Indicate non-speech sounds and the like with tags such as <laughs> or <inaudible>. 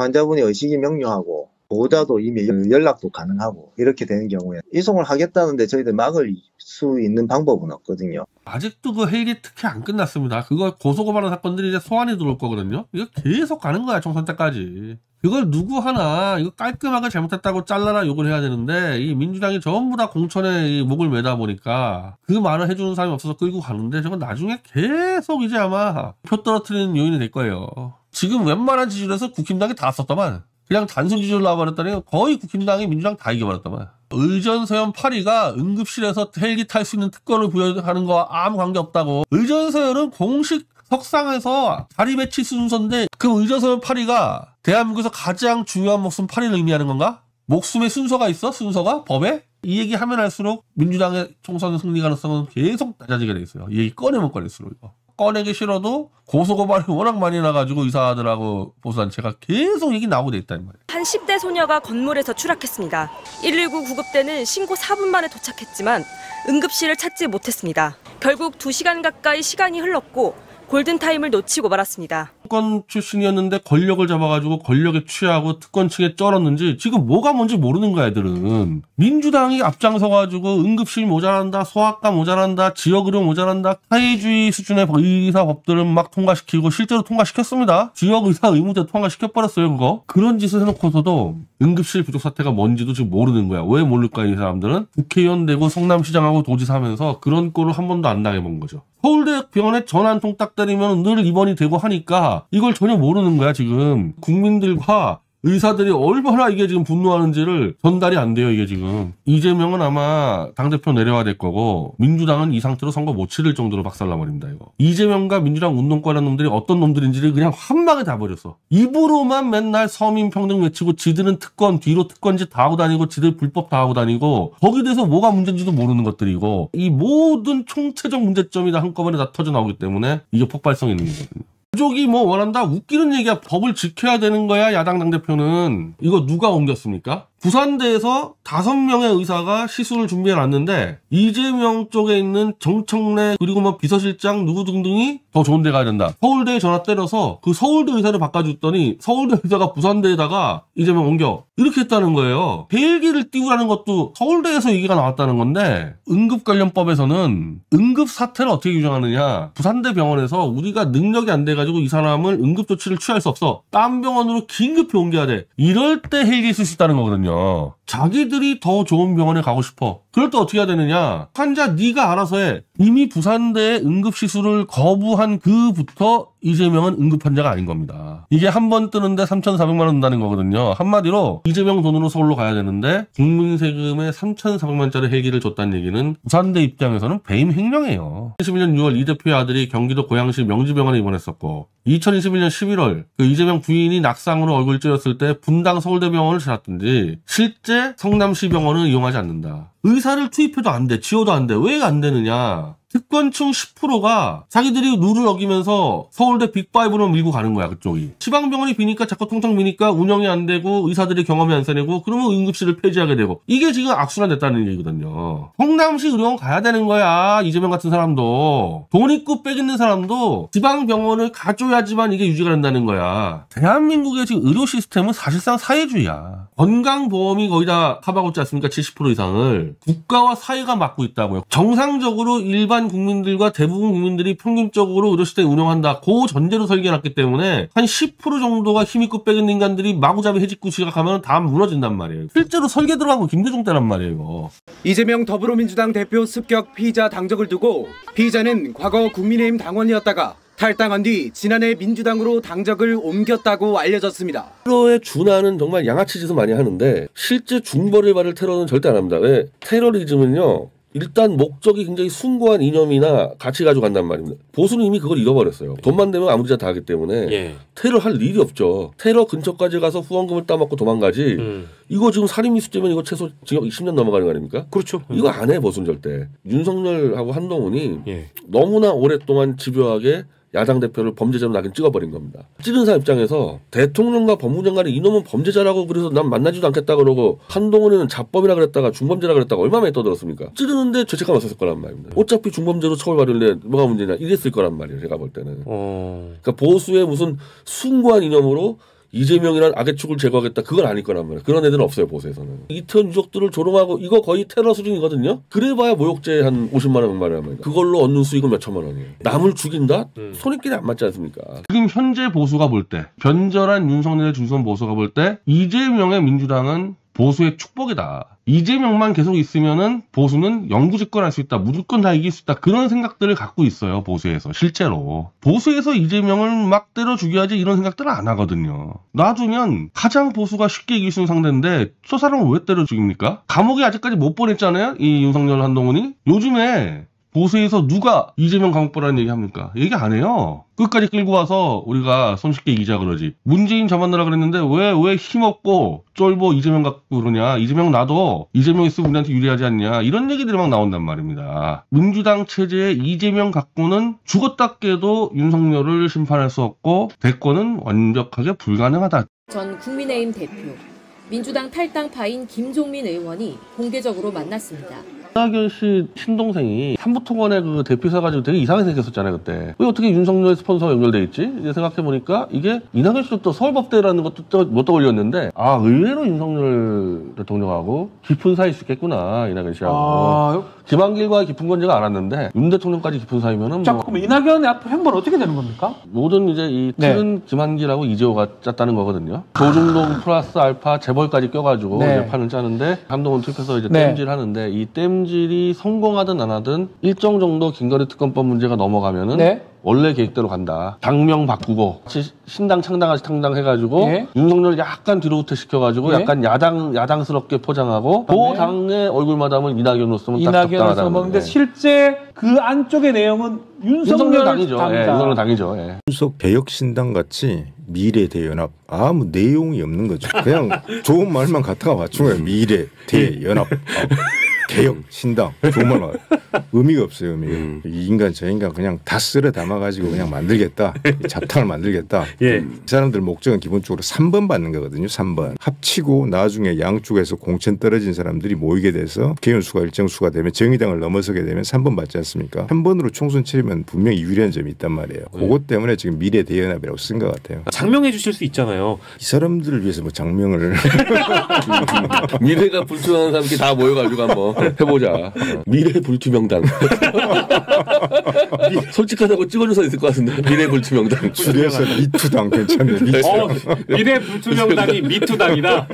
환자분이 의식이 명료하고 보호자도 이미 연락도 가능하고 이렇게 되는 경우에 이송을 하겠다는데 저희들 막을 수 있는 방법은 없거든요. 아직도 그 헬기 특혜 안 끝났습니다. 그거 고소고발한 사건들이 이제 소환이 들어올 거거든요. 이거 계속 가는 거야 총선 때까지. 그걸 누구 하나 이거 깔끔하게 잘못했다고 잘라라 욕을 해야 되는데 이 민주당이 전부 다 공천에 목을 매다 보니까 그 말을 해주는 사람이 없어서 끌고 가는데 저건 나중에 계속 이제 아마 표 떨어뜨리는 요인이 될 거예요. 지금 웬만한 지지율에서 국힘당이 다 썼더만 그냥 단순 지지율 나와버렸더니 거의 국힘당이 민주당 다 이겨버렸더만 의전서연 8위가 응급실에서 헬기 탈 수 있는 특권을 부여하는 거와 아무 관계없다고 의전서연은 공식 석상에서 자리 배치 순서인데 그 의전서연 8위가 대한민국에서 가장 중요한 목숨 8위를 의미하는 건가? 목숨의 순서가 있어? 순서가? 법에? 이 얘기 하면 할수록 민주당의 총선 승리 가능성은 계속 낮아지게 돼 있어요. 이 얘기 꺼내면 꺼낼수록 이거. 꺼내기 싫어도 고소고발이 <laughs> 워낙 많이 나가지고 의사들하고 보수단체가 계속 얘기 나오고 돼 있다는 말이에요. 한 10대 소녀가 건물에서 추락했습니다. 119 구급대는 신고 4분 만에 도착했지만 응급실을 찾지 못했습니다. 결국 2시간 가까이 시간이 흘렀고 골든타임을 놓치고 말았습니다. 특권 출신이었는데 권력을 잡아가지고 권력에 취하고 특권층에 쩔었는지 지금 뭐가 뭔지 모르는 거야 애들은. 민주당이 앞장서가지고 응급실 모자란다, 소아과 모자란다, 지역의료 모자란다, 사회주의 수준의 의사 법들은 막 통과시키고 실제로 통과시켰습니다. 지역의사 의무제 통과시켜버렸어요 그거. 그런 짓을 해놓고서도 응급실 부족 사태가 뭔지도 지금 모르는 거야. 왜 모를까 이 사람들은? 국회의원 되고 성남시장하고 도지사 하면서 그런 꼴을 한 번도 안 당해본 거죠. 서울대 병원에 전화 한통 딱 때리면 늘 입원이 되고 하니까 이걸 전혀 모르는 거야 지금. 국민들과 의사들이 얼마나 이게 지금 분노하는지를 전달이 안 돼요, 이게 지금. 이재명은 아마 당대표 내려와야 될 거고, 민주당은 이 상태로 선거 못 치를 정도로 박살나버립니다, 이거. 이재명과 민주당 운동권한 놈들이 어떤 놈들인지를 그냥 한 방에 다 버렸어. 입으로만 맨날 서민평등 외치고, 지들은 특권, 뒤로 특권지 다 하고 다니고, 지들 불법 다 하고 다니고, 거기에 대해서 뭐가 문제인지도 모르는 것들이고, 이 모든 총체적 문제점이 다 한꺼번에 다 터져 나오기 때문에, 이게 폭발성이 있는 거거든요. 가족이 뭐 원한다 웃기는 얘기야 법을 지켜야 되는 거야 야당 당대표는 이거 누가 옮겼습니까? 부산대에서 다섯 명의 의사가 시술을 준비해 놨는데 이재명 쪽에 있는 정청래 그리고 뭐 비서실장 누구 등등이 더 좋은 데 가야 된다. 서울대에 전화 때려서 그 서울대 의사를 바꿔줬더니 서울대 의사가 부산대에다가 이재명 옮겨 이렇게 했다는 거예요. 헬기를 띄우라는 것도 서울대에서 얘기가 나왔다는 건데 응급관련법에서는 응급 사태를 어떻게 규정하느냐 부산대 병원에서 우리가 능력이 안 돼가지고 이 사람을 응급조치를 취할 수 없어 딴 병원으로 긴급히 옮겨야 돼 이럴 때 헬기 쓸 수 있다는 거거든요. 거거든요. 자기들이 더 좋은 병원에 가고 싶어. 그럴 때 어떻게 해야 되느냐? 환자 네가 알아서 해. 이미 부산대 응급 시술을 거부한 그부터 이재명은 응급 환자가 아닌 겁니다. 이게 한 번 뜨는데 3,400만 원 든다는 거거든요. 한마디로 이재명 돈으로 서울로 가야 되는데 국민 세금에 3,400만짜리 헬기를 줬다는 얘기는 부산대 입장에서는 배임 횡령이에요. 2021년 6월 이 대표의 아들이 경기도 고양시 명지병원에 입원했었고 2021년 11월 그 이재명 부인이 낙상으로 얼굴 찌렸을 때 분당 서울대병원을 찾았든지 실제 성남시 병원은 이용하지 않는다. 의사를 투입해도 안 돼. 지워도 안 돼. 왜 안 되느냐? 특권층 10%가 자기들이 룰을 어기면서 서울대 빅5로 밀고 가는 거야 그쪽이. 지방병원이 비니까 자꾸 통통 비니까 운영이 안 되고 의사들이 경험이 안 세내고 그러면 응급실을 폐지하게 되고. 이게 지금 악순환 됐다는 얘기거든요. 성남시 의료원 가야 되는 거야 이재명 같은 사람도. 돈 있고 빽 있는 사람도 지방병원을 가줘야지만 이게 유지가 된다는 거야. 대한민국의 지금 의료 시스템은 사실상 사회주의야. 건강보험이 거의 다 커버하고 있지 않습니까? 70% 이상을. 국가와 사회가 맡고 있다고요. 정상적으로 일반 일반 국민들과 대부분 국민들이 평균적으로 의료시스템 운영한다. 그 전제로 설계해놨기 때문에 한 10% 정도가 힘있고 빼는 인간들이 마구잡이 해집고 시작하면 다 무너진단 말이에요. 실제로 설계 들어간 거 김대중 때란 말이에요. 이거. 이재명 더불어민주당 대표 습격 피의자 당적을 두고 피의자는 과거 국민의힘 당원이었다가 탈당한 뒤 지난해 민주당으로 당적을 옮겼다고 알려졌습니다. 테러에 준하는 정말 양아치 짓을 많이 하는데 실제 중벌을 받을 테러는 절대 안 합니다. 왜? 테러리즘은요. 일단 목적이 굉장히 숭고한 이념이나 가치 가지고 간단 말입니다. 보수는 이미 그걸 잃어버렸어요. 돈만 되면 아무리나 다 하기 때문에 예. 테러 할 일이 없죠. 테러 근처까지 가서 후원금을 따먹고 도망가지. 음. 이거 지금 살인미수죄면 이거 최소 징역 20년 넘어가는 거 아닙니까? 그렇죠. 이거 안 해 보수는 절대. 윤석열하고 한동훈이 예. 너무나 오랫동안 집요하게 야당 대표를 범죄자로 낙인 찍어버린 겁니다. 찌른 사람 입장에서 대통령과 법무장관이 이놈은 범죄자라고 그래서 난 만나지도 않겠다 그러고 한동훈에는 자법이라 그랬다가 중범죄라 그랬다가 많이 떠들었습니까? 찌르는데 죄책감 없었을 거란 말입니다. 어차피 중범죄로 처벌받을래 뭐가 문제냐 이랬을 거란 말이에요. 제가 볼 때는. 어... 그러니까 보수의 무슨 숭고한 이념으로 이재명이란 악의 축을 제거하겠다 그건 아닐 거란 말이야. 그런 애들은 없어요 보수에서는. 이태원 유족들을 조롱하고 이거 거의 테러 수준이거든요. 그래봐야 모욕죄 한 50만 원, 100만 원 그걸로 얻는 수익은 몇 천만 원이에요. 남을 죽인다? 손익끼리 안 맞지 않습니까? 지금 현재 보수가 볼 때 변절한 윤석열의 중선 보수가 볼 때 이재명의 민주당은 보수의 축복이다. 이재명만 계속 있으면은 보수는 영구 집권할 수 있다. 무조건 다 이길 수 있다. 그런 생각들을 갖고 있어요. 보수에서 실제로. 보수에서 이재명을 막 때려 죽여야지 이런 생각들을 안 하거든요. 놔두면 가장 보수가 쉽게 이길 수 있는 상대인데 저 사람을 왜 때려 죽입니까? 감옥에 아직까지 못 보냈잖아요. 이 윤석열 한동훈이. 요즘에 보수에서 누가 이재명 감옥 보라는 얘기 합니까? 얘기 안 해요. 끝까지 끌고 와서 우리가 손쉽게 이기자 그러지. 문재인 잡아내라 그랬는데 왜, 왜 힘없고 쫄보 이재명 갖고 그러냐. 이재명 놔도 이재명 있으면 우리한테 유리하지 않냐. 이런 얘기들이 막 나온단 말입니다. 민주당 체제에 이재명 갖고는 죽었다 깨도 윤석열을 심판할 수 없고 대권은 완벽하게 불가능하다. 전 국민의힘 대표, 민주당 탈당파인 김종민 의원이 공개적으로 만났습니다. 이낙연 씨 친동생이 삼부통원의 그 대표사 가지고 되게 이상하게 생겼었잖아요 그때. 왜 어떻게 윤석열 스폰서가 연결돼 있지? 이제 생각해보니까 이게 이낙연 씨도 또 서울법대라는 것도 또 못 떠올렸는데 아 의외로 윤석열 대통령하고 깊은 사이 수 있겠구나 이낙연 씨하고. 아, 김한길과 깊은 건 제가 알았는데 윤 대통령까지 깊은 사이면은 자, 뭐 그럼 이낙연의 앞으로 행보는 어떻게 되는 겁니까? 모든 이제 이 네. 틀은 김한길하고 이재호가 짰다는 거거든요. 조중동 플러스 알파 재벌까지 껴가지고 네. 이제 판을 짜는데 한동훈 투표해서 이제 네. 땜질 하는데 이 땜질이 성공하든 안 하든 일정 정도 긴거리 특검법 문제가 넘어가면은 네. 원래 계획대로 간다. 당명 바꾸고 같이 신당 창당하시 창당 해가지고 예. 윤석열 약간 뒤로 후퇴 시켜가지고 예. 약간 야당 야당스럽게 포장하고 그 당의 얼굴 마담은 이낙연으로 쓰면 딱 이낙연을 적당하다는 써먹는데 거예요. 실제 그 안쪽의 내용은 윤석열 윤석열 당이죠. 예, 당이다. 윤석열 당이죠. 예. 분석 개혁 신당 같이 미래 대연합 아무 내용이 없는 거죠. 그냥 <laughs> 좋은 말만 갖다가 맞춘 거예요. 미래 대연합 <laughs> 개혁 신당 좋은 말만 의미가 없어요. 의미가 이 인간 저 인간 그냥 다 쓸어 담아가지고 그냥 만들겠다 이 잡탕을 만들겠다. 예. 이 사람들 목적은 기본적으로 3번 받는 거거든요. 3번 합치고 나중에 양쪽에서 공천 떨어진 사람들이 모이게 돼서 개연 수가 일정 수가 되면 정의당을 넘어서게 되면 3번 받지 않습니까? 한 번으로 총선 치르면 분명히 유리한 점이 있단 말이에요. 그것 때문에 지금 미래 대연합이라고 쓴 것 같아요. 장명해 주실 수 있잖아요. 이 사람들을 위해서 뭐 장명을 <laughs> 미래가 불투명한 사람들이 다 모여가지고 한번 해보자. 미래 불투명 당. <laughs> 솔직하다고 찍어줘서 있을 것 같은데 미래 불투명당. 줄여서 미투당 괜찮네. 미투. 어, 미래 불투명당이 미투당이다.